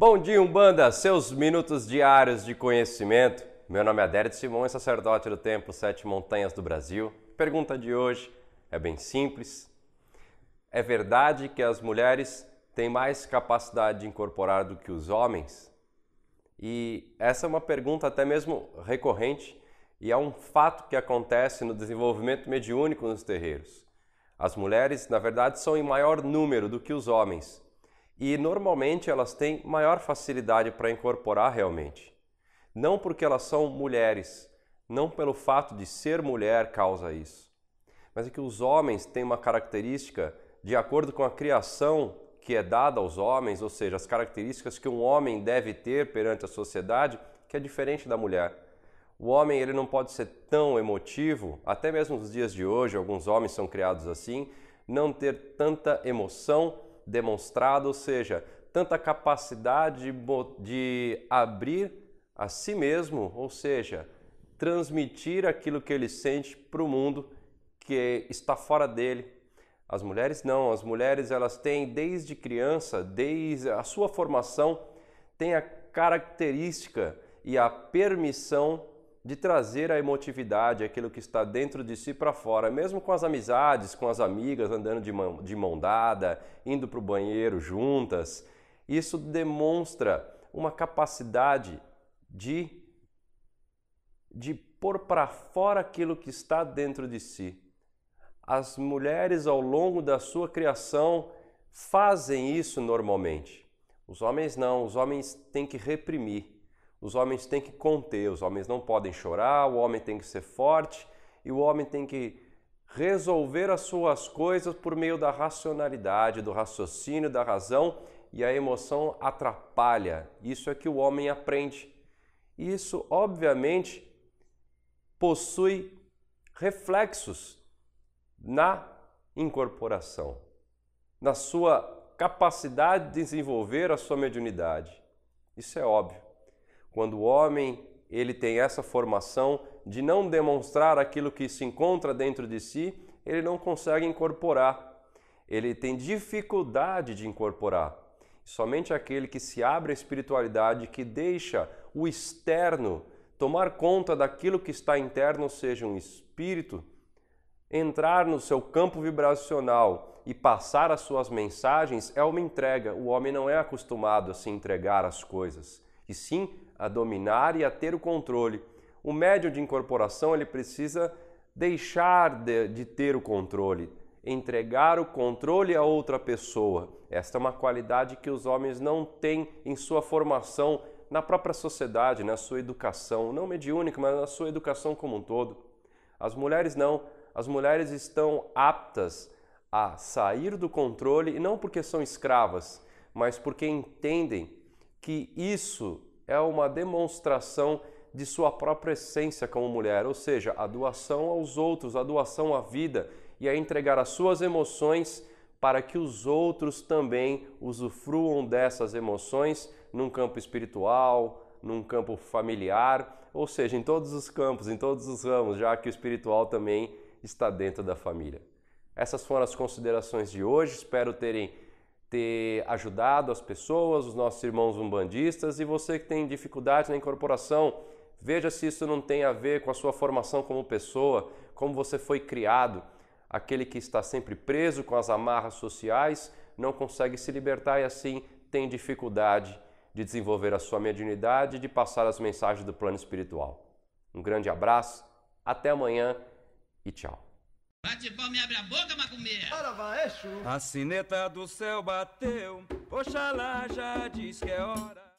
Bom dia, Umbanda, seus minutos diários de conhecimento. Meu nome é Adérito Simão, sacerdote do Templo Sete Montanhas do Brasil. Pergunta de hoje é bem simples. É verdade que as mulheres têm mais capacidade de incorporar do que os homens? E essa é uma pergunta até mesmo recorrente e é um fato que acontece no desenvolvimento mediúnico nos terreiros. As mulheres, na verdade, são em maior número do que os homens e normalmente elas têm maior facilidade para incorporar realmente. Não porque elas são mulheres, não pelo fato de ser mulher causa isso, mas é que os homens têm uma característica de acordo com a criação que é dada aos homens, ou seja, as características que um homem deve ter perante a sociedade, que é diferente da mulher. O homem ele não pode ser tão emotivo, até mesmo nos dias de hoje, alguns homens são criados assim, não ter tanta emoção demonstrado, ou seja, tanta capacidade de abrir a si mesmo, ou seja, transmitir aquilo que ele sente para o mundo que está fora dele. As mulheres não, as mulheres elas têm desde criança, desde a sua formação, têm a característica e a permissão de trazer a emotividade, aquilo que está dentro de si para fora, mesmo com as amizades, com as amigas, andando de mão, de mão dada, indo para o banheiro juntas. Isso demonstra uma capacidade de, de pôr para fora aquilo que está dentro de si. As mulheres, ao longo da sua criação, fazem isso normalmente. Os homens não, os homens têm que reprimir os homens têm que conter, os homens não podem chorar, o homem tem que ser forte e o homem tem que resolver as suas coisas por meio da racionalidade, do raciocínio, da razão e a emoção atrapalha. Isso é que o homem aprende. Isso, obviamente, possui reflexos na incorporação, na sua capacidade de desenvolver a sua mediunidade. Isso é óbvio. Quando o homem ele tem essa formação de não demonstrar aquilo que se encontra dentro de si, ele não consegue incorporar. Ele tem dificuldade de incorporar. Somente aquele que se abre à espiritualidade, que deixa o externo tomar conta daquilo que está interno, ou seja, um espírito, entrar no seu campo vibracional e passar as suas mensagens, é uma entrega. O homem não é acostumado a se entregar as coisas, e sim a dominar e a ter o controle. O médium de incorporação ele precisa deixar de, de ter o controle, entregar o controle a outra pessoa. Esta é uma qualidade que os homens não têm em sua formação na própria sociedade, na sua educação, não mediúnica, mas na sua educação como um todo. As mulheres não. As mulheres estão aptas a sair do controle, e não porque são escravas, mas porque entendem que isso é uma demonstração de sua própria essência como mulher, ou seja, a doação aos outros, a doação à vida e a entregar as suas emoções para que os outros também usufruam dessas emoções num campo espiritual, num campo familiar, ou seja, em todos os campos, em todos os ramos, já que o espiritual também está dentro da família. Essas foram as considerações de hoje, espero terem ter ajudado as pessoas, os nossos irmãos umbandistas e você que tem dificuldade na incorporação, veja se isso não tem a ver com a sua formação como pessoa, como você foi criado. Aquele que está sempre preso com as amarras sociais não consegue se libertar e assim tem dificuldade de desenvolver a sua mediunidade e de passar as mensagens do plano espiritual. Um grande abraço, até amanhã e tchau. Bate palma e abre a boca, macumbeira. É A sineta do céu bateu, Oxalá já diz que é hora.